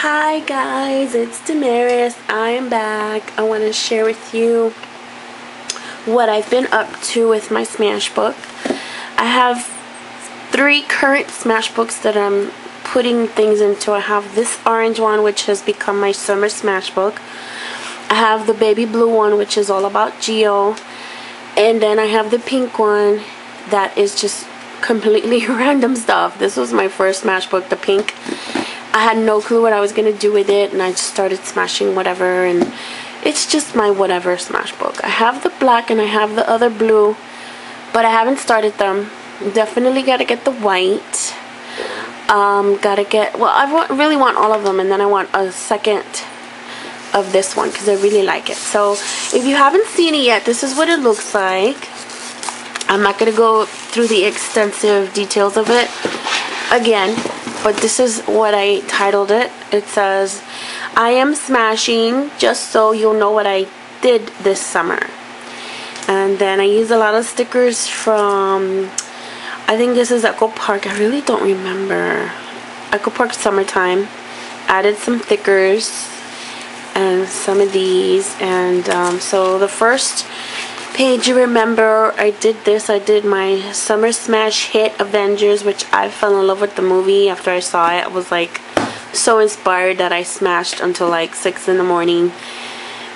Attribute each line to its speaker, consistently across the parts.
Speaker 1: Hi guys, it's Damaris. I'm back. I want to share with you what I've been up to with my Smashbook. I have three current Smashbooks that I'm putting things into. I have this orange one which has become my summer Smashbook. I have the baby blue one which is all about Geo. And then I have the pink one that is just completely random stuff. This was my first Smashbook, the pink. I had no clue what I was going to do with it and I just started smashing whatever and it's just my whatever Smashbook. I have the black and I have the other blue but I haven't started them. Definitely got to get the white. Um, gotta get, well I want, really want all of them and then I want a second of this one because I really like it. So if you haven't seen it yet, this is what it looks like. I'm not going to go through the extensive details of it again, but this is what I titled it. It says, I am smashing just so you'll know what I did this summer. And then I use a lot of stickers from, I think this is Echo Park. I really don't remember. Echo Park Summertime. Added some thickers and some of these. And um, so the first page you remember I did this I did my summer smash hit Avengers which I fell in love with the movie after I saw it. I was like so inspired that I smashed until like 6 in the morning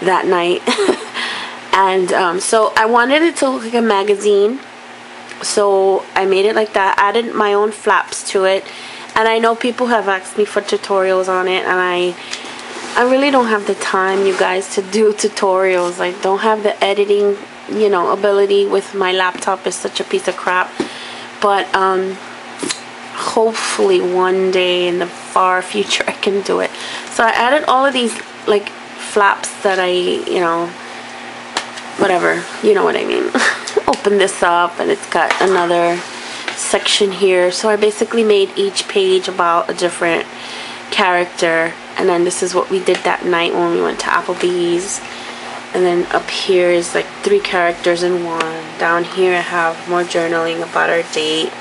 Speaker 1: that night. And um, so I wanted it to look like a magazine so I made it like that added my own flaps to it. And I know people have asked me for tutorials on it and I I really don't have the time you guys to do tutorials. I don't have the editing you know ability with my laptop is such a piece of crap. But um hopefully one day in the far future I can do it. So I added all of these like flaps that I you know whatever you know what I mean. Open this up and it's got another section here. So I basically made each page about a different character. And then this is what we did that night when we went to Applebee's and then up here is like three characters in one. Down here I have more journaling about our date.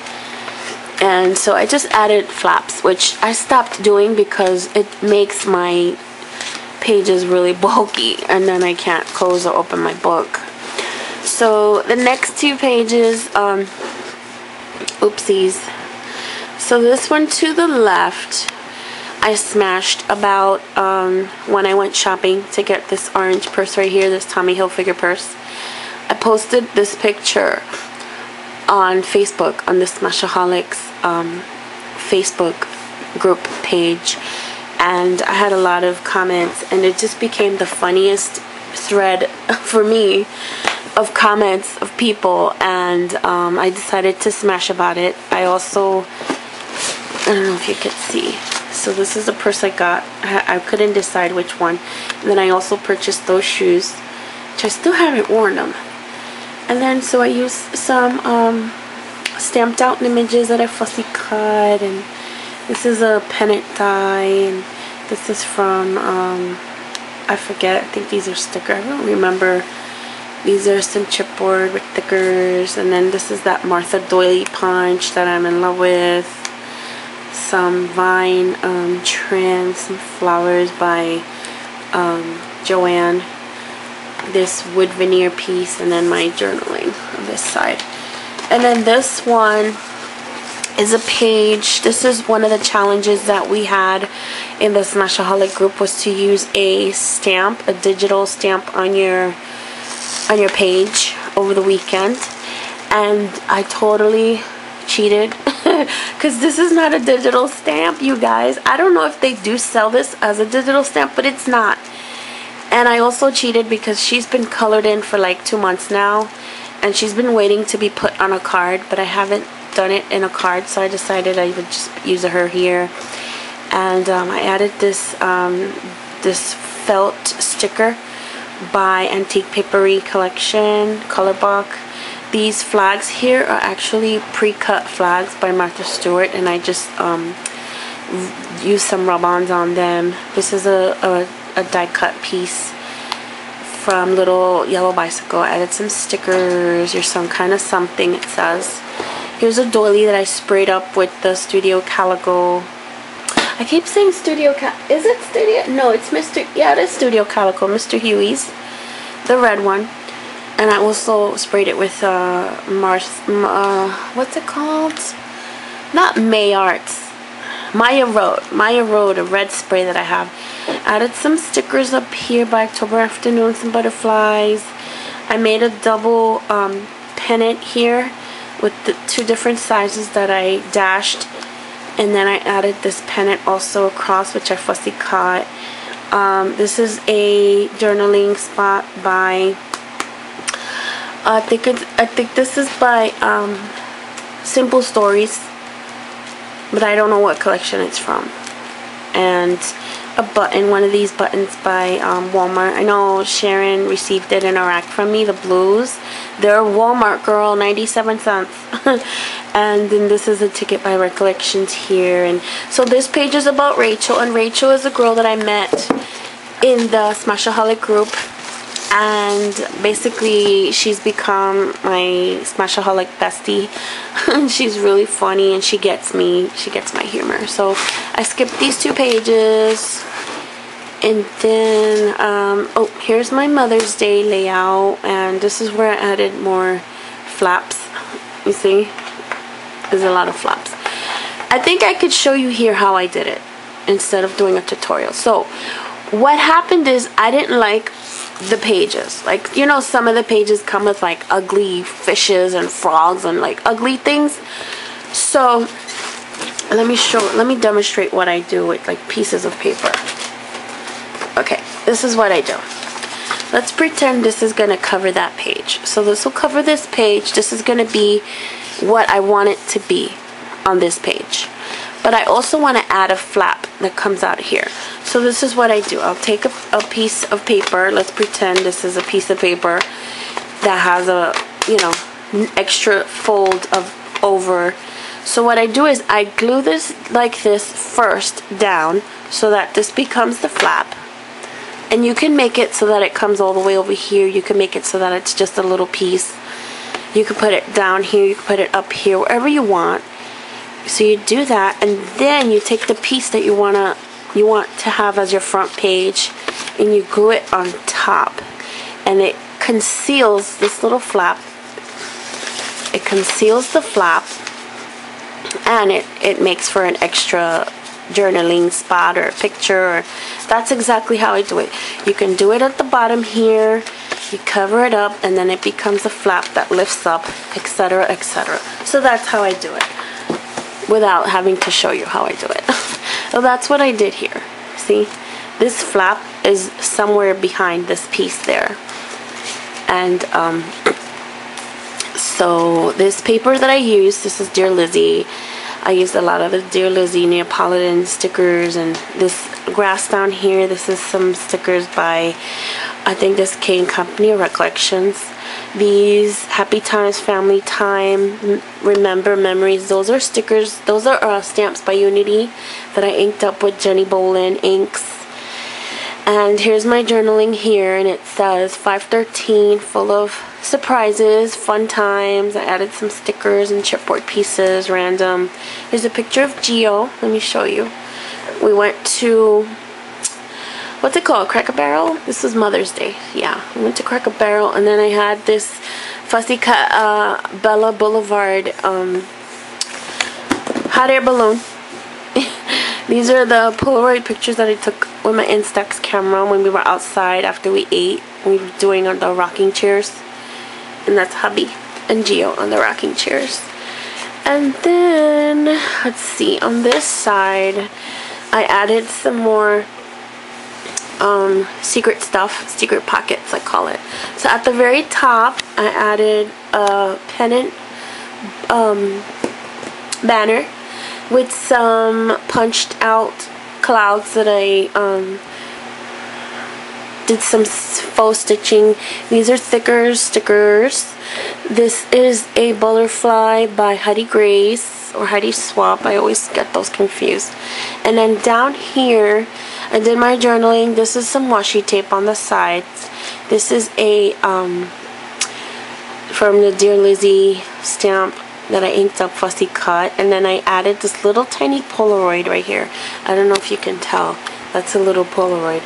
Speaker 1: And so I just added flaps which I stopped doing because it makes my pages really bulky and then I can't close or open my book. So the next two pages um oopsies. So this one to the left I smashed about um, when I went shopping to get this orange purse right here, this Tommy Hilfiger purse. I posted this picture on Facebook, on the Smashaholics um, Facebook group page. And I had a lot of comments, and it just became the funniest thread for me of comments of people. And um, I decided to smash about it. I also, I don't know if you could see so this is the purse I got. I, I couldn't decide which one. And then I also purchased those shoes, which I still haven't worn them. And then so I used some um, stamped out images that I fussy cut. And this is a pennant die. And this is from, um, I forget, I think these are sticker. I don't remember. These are some chipboard with stickers. And then this is that Martha Doily punch that I'm in love with some vine um, trim, some flowers by um, Joanne, this wood veneer piece, and then my journaling on this side. And then this one is a page. This is one of the challenges that we had in the Smashaholic group was to use a stamp, a digital stamp on your on your page over the weekend. And I totally cheated. Because this is not a digital stamp you guys. I don't know if they do sell this as a digital stamp but it's not. And I also cheated because she's been colored in for like two months now and she's been waiting to be put on a card but I haven't done it in a card so I decided I would just use her here. And um, I added this um, this felt sticker by Antique Papery Collection Colorblock these flags here are actually pre-cut flags by Martha Stewart and I just um, used some rub-ons on them. This is a, a, a die cut piece from Little Yellow Bicycle. I added some stickers or some kind of something it says. Here's a doily that I sprayed up with the Studio Calico. I keep saying Studio Cal. Is it Studio? No, it's Mr. Yeah, it is Studio Calico. Mr. Huey's, the red one. And I also sprayed it with uh, Mars. Uh, what's it called? Not Mayarts. Maya Road. Maya Road, a red spray that I have. Added some stickers up here by October Afternoon, some butterflies. I made a double um, pennant here with the two different sizes that I dashed and then I added this pennant also across which I fussy cut um, this is a journaling spot by I think it's I think this is by um, Simple Stories but I don't know what collection it's from and a button, one of these buttons by um, Walmart. I know Sharon received it in rack from me, the blues. They're Walmart girl, 97 cents. and then this is a ticket by Recollections here. And so this page is about Rachel, and Rachel is a girl that I met in the Smashaholic group and basically she's become my smashaholic bestie. She's really funny and she gets me she gets my humor. So I skipped these two pages. And then um, oh here's my Mother's Day layout. And this is where I added more flaps. You see? There's a lot of flaps. I think I could show you here how I did it instead of doing a tutorial. So what happened is I didn't like the pages. Like, you know, some of the pages come with like ugly fishes and frogs and like ugly things. So, let me show, let me demonstrate what I do with like pieces of paper. Okay, this is what I do. Let's pretend this is going to cover that page. So this will cover this page. This is going to be what I want it to be on this page. But I also want to add a flap that comes out here. So this is what I do. I'll take a, a piece of paper. Let's pretend this is a piece of paper that has a, you know, extra fold of over. So what I do is I glue this like this first down so that this becomes the flap. And you can make it so that it comes all the way over here. You can make it so that it's just a little piece. You can put it down here. You can put it up here, wherever you want. So you do that and then you take the piece that you want to you want to have as your front page and you glue it on top. And it conceals this little flap. It conceals the flap and it it makes for an extra journaling spot or picture. Or that's exactly how I do it. You can do it at the bottom here. You cover it up and then it becomes a flap that lifts up etc etc so that's how I do it without having to show you how I do it So that's what I did here. See, this flap is somewhere behind this piece there. And um, so this paper that I use, this is Dear Lizzy. I used a lot of the Dear Lizzy Neapolitan stickers and this grass down here. This is some stickers by, I think this K & Company Recollections these happy times family time remember memories those are stickers those are uh, stamps by unity that i inked up with jenni bowlin inks. And here's my journaling here and it says 513 full of surprises fun times. I added some stickers and chipboard pieces random. Here's a picture of geo let me show you. We went to what's it called? Cracker Barrel? This was Mother's Day. Yeah, I went to Cracker Barrel and then I had this fussy cut uh, Bella Boulevard um, hot air balloon. These are the Polaroid pictures that I took with my Instax camera when we were outside after we ate. We were doing on the rocking chairs. And that's hubby and Geo on the rocking chairs. And then, let's see, on this side, I added some more um, secret stuff, secret pockets I call it. So at the very top I added a pennant um, banner with some punched out clouds that I um, did some faux stitching. These are thicker stickers. This is a butterfly by Heidi Grace or Heidi Swapp. I always get those confused. And then down here I did my journaling. This is some washi tape on the sides. This is a, um, from the Dear Lizzy stamp that I inked up fussy cut and then I added this little tiny Polaroid right here. I don't know if you can tell. That's a little Polaroid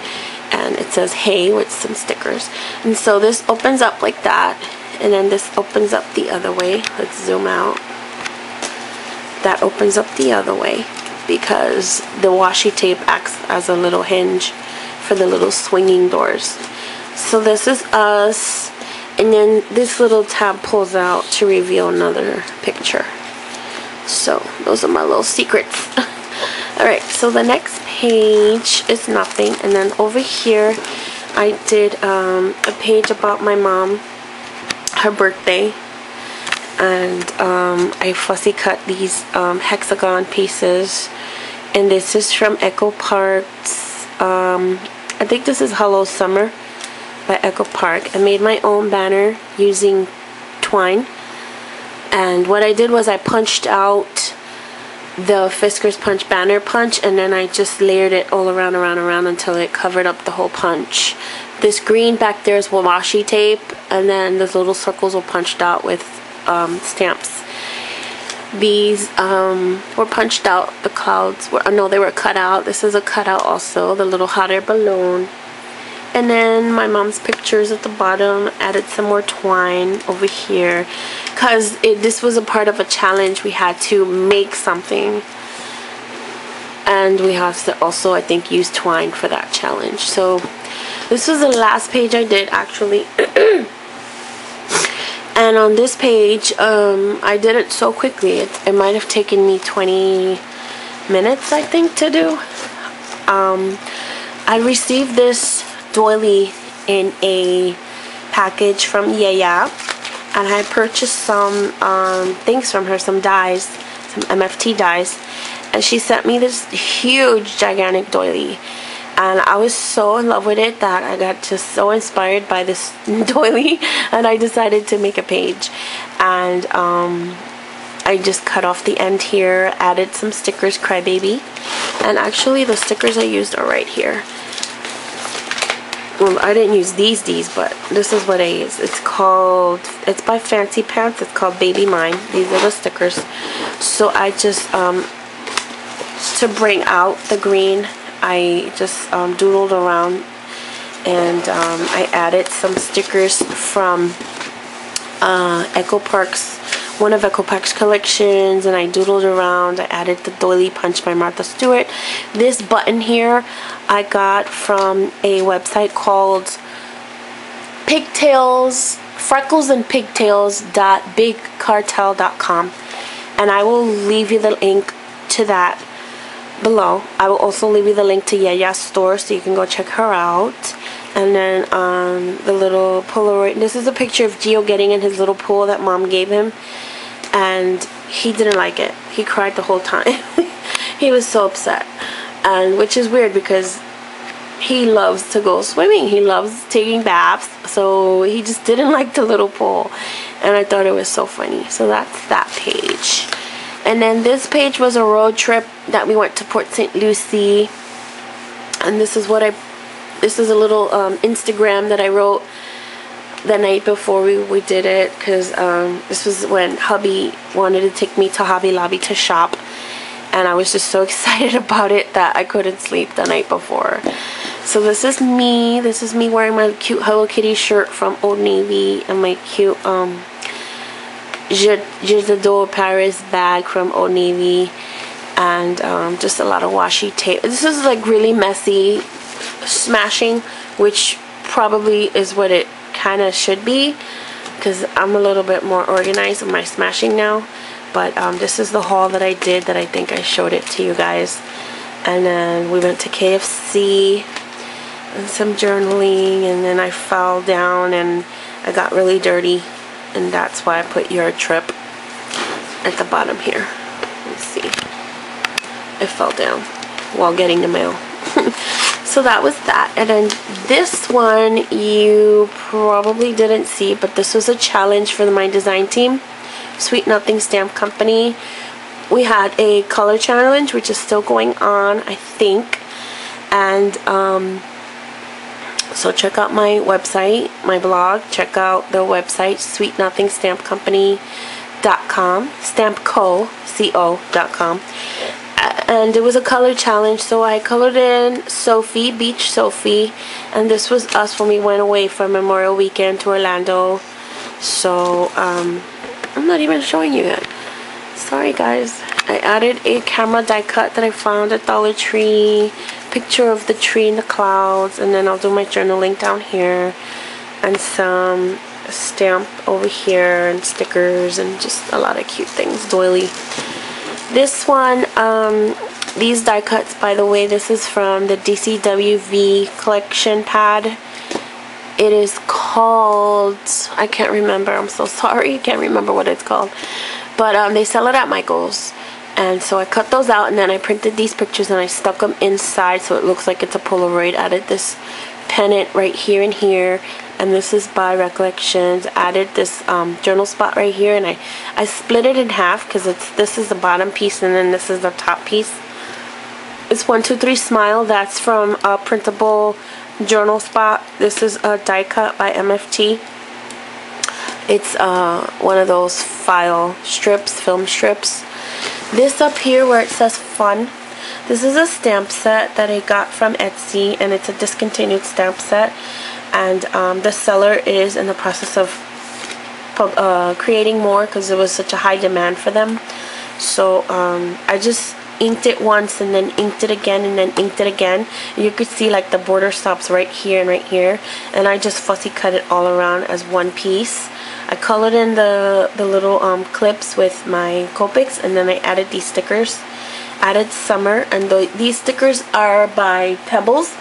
Speaker 1: and it says hey with some stickers. And so this opens up like that and then this opens up the other way. Let's zoom out. That opens up the other way because the washi tape acts as a little hinge for the little swinging doors. So this is us and then this little tab pulls out to reveal another picture. So those are my little secrets. Alright, so the next page is nothing. And then over here, I did um, a page about my mom, her birthday. And um, I fussy cut these um, hexagon pieces. And this is from Echo Parks. Um, I think this is Hello Summer by Echo Park. I made my own banner using twine. And what I did was I punched out the Fiskars Punch banner punch and then I just layered it all around, around, around until it covered up the whole punch. This green back there is washi tape and then those little circles were punched out with um, stamps. These um, were punched out, the clouds were, no, they were cut out. This is a cutout also, the little hot air balloon. And then my mom's pictures at the bottom added some more twine over here. Because this was a part of a challenge. We had to make something. And we have to also I think use twine for that challenge. So this was the last page I did actually and on this page um, I did it so quickly. It, it might have taken me 20 minutes I think to do. Um, I received this doily in a package from Yaya and I purchased some um, things from her, some dies, some MFT dies and she sent me this huge gigantic doily and I was so in love with it that I got just so inspired by this doily and I decided to make a page. And um, I just cut off the end here added some stickers crybaby. And actually the stickers I used are right here. Well I didn't use these D's but this is what I use. It's called it's by Fancy Pants. It's called Baby Mine. These are the stickers. So I just um to bring out the green I just um, doodled around and um, I added some stickers from uh, Echo Park's one of Echo Park's collections and I doodled around. I added the doily punch by Martha Stewart. This button here I got from a website called pigtails freckles and pigtails.bigcartel.com and I will leave you the link to that below. I will also leave you the link to Yaya's store so you can go check her out. And then um, the little Polaroid. This is a picture of Geo getting in his little pool that mom gave him. And he didn't like it. He cried the whole time. he was so upset. And which is weird because he loves to go swimming. He loves taking baths. So he just didn't like the little pool. And I thought it was so funny. So that's that page. And then this page was a road trip that we went to Port St. Lucie. And this is what I this is a little um, Instagram that I wrote the night before we, we did it because um, this was when hubby wanted to take me to Hobby Lobby to shop and I was just so excited about it that I couldn't sleep the night before. So this is me. This is me wearing my cute Hello Kitty shirt from Old Navy and my cute um, Je Paris bag from Old Navy and um, just a lot of washi tape. This is like really messy smashing which probably is what it kind of should be because I'm a little bit more organized with my smashing now. But um, this is the haul that I did that I think I showed it to you guys. And then we went to KFC and some journaling and then I fell down and I got really dirty and that's why I put your trip at the bottom here. Let's see. I fell down while getting the mail. So that was that. And then this one you probably didn't see but this was a challenge for my design team. Sweet nothing stamp company. We had a color challenge which is still going on I think. And um, so check out my website my blog check out the website sweet nothing stamp company stampco.com, stampco.com. And it was a color challenge, so I colored in Sophie, Beach Sophie, and this was us when we went away for Memorial Weekend to Orlando. So, um, I'm not even showing you yet. Sorry guys. I added a camera die cut that I found at Dollar Tree, picture of the tree in the clouds, and then I'll do my journaling down here, and some stamp over here, and stickers, and just a lot of cute things, doily. This one, um, these die cuts, by the way, this is from the DCWV collection pad. It is called, I can't remember, I'm so sorry, I can't remember what it's called. But um, they sell it at Michael's. And so I cut those out and then I printed these pictures and I stuck them inside so it looks like it's a Polaroid. Added this pennant right here and here. And this is by Recollections. Added this um, journal spot right here and I, I split it in half because it's this is the bottom piece and then this is the top piece. It's 123 Smile. That's from a printable journal spot. This is a die cut by MFT. It's uh, one of those file strips, film strips. This up here where it says fun, this is a stamp set that I got from Etsy and it's a discontinued stamp set. And um, the seller is in the process of uh, creating more because there was such a high demand for them. So um, I just inked it once and then inked it again and then inked it again. You could see like the border stops right here and right here. And I just fussy cut it all around as one piece. I colored in the, the little um, clips with my Copics and then I added these stickers. Added summer and the, these stickers are by Pebbles.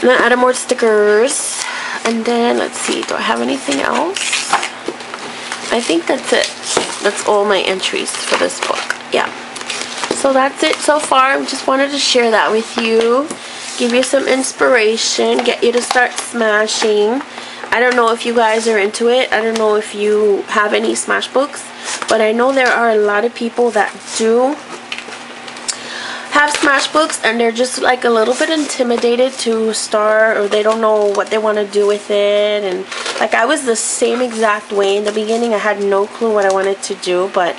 Speaker 1: And then I added more stickers. And then let's see, do I have anything else? I think that's it. That's all my entries for this book. Yeah. So that's it so far. I just wanted to share that with you. Give you some inspiration. Get you to start smashing. I don't know if you guys are into it. I don't know if you have any Smash books. But I know there are a lot of people that do have Smash books and they're just like a little bit intimidated to start or they don't know what they want to do with it and like I was the same exact way in the beginning I had no clue what I wanted to do but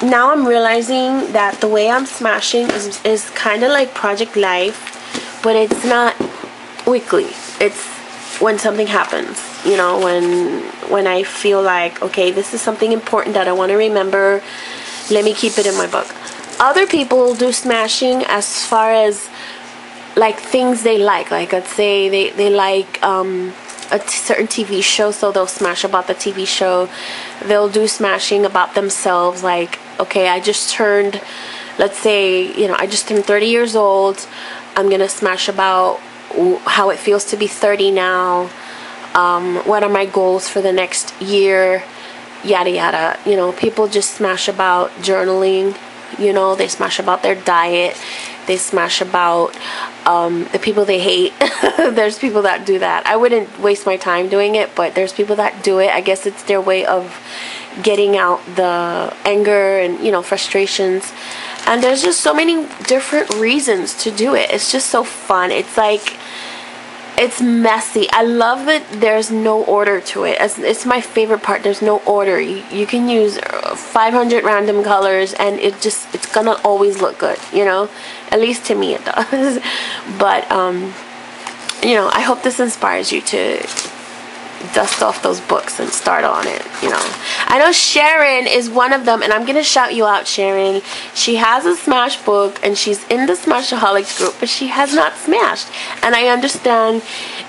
Speaker 1: now I'm realizing that the way I'm smashing is, is kind of like Project Life but it's not weekly it's when something happens you know when when I feel like okay this is something important that I want to remember let me keep it in my book. Other people do smashing as far as like things they like. Like let's say they they like um a certain TV show so they'll smash about the TV show. They'll do smashing about themselves like okay I just turned let's say you know I just turned 30 years old. I'm gonna smash about how it feels to be 30 now. Um, what are my goals for the next year? Yada yada. You know people just smash about journaling you know they smash about their diet they smash about um, the people they hate. There's people that do that. I wouldn't waste my time doing it but there's people that do it. I guess it's their way of getting out the anger and you know frustrations. And there's just so many different reasons to do it. It's just so fun. It's like it's messy. I love that there's no order to it. It's, it's my favorite part. There's no order. You, you can use 500 random colors and it just, it's gonna always look good, you know? At least to me it does. but, um, you know, I hope this inspires you to dust off those books and start on it, you know. I know Sharon is one of them, and I'm going to shout you out, Sharon. She has a Smash book, and she's in the Smashaholics group, but she has not smashed. And I understand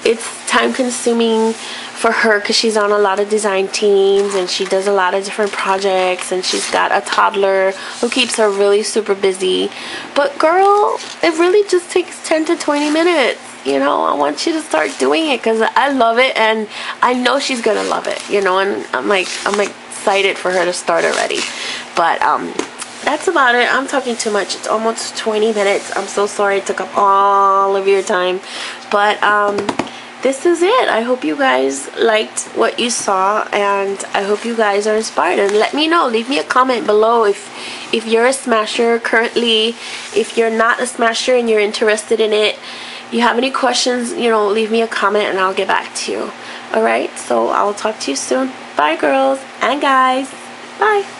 Speaker 1: it's time consuming for her because she's on a lot of design teams and she does a lot of different projects and she's got a toddler who keeps her really super busy. But girl, it really just takes 10 to 20 minutes you know, I want you to start doing it because I love it and I know she's gonna love it, you know, and I'm like, I'm excited for her to start already. But, um, that's about it. I'm talking too much. It's almost 20 minutes. I'm so sorry it took up all of your time. But, um, this is it. I hope you guys liked what you saw and I hope you guys are inspired and let me know. Leave me a comment below if if you're a smasher currently, if you're not a smasher and you're interested in it you have any questions, you know, leave me a comment and I'll get back to you. Alright, so I'll talk to you soon. Bye, girls and guys. Bye.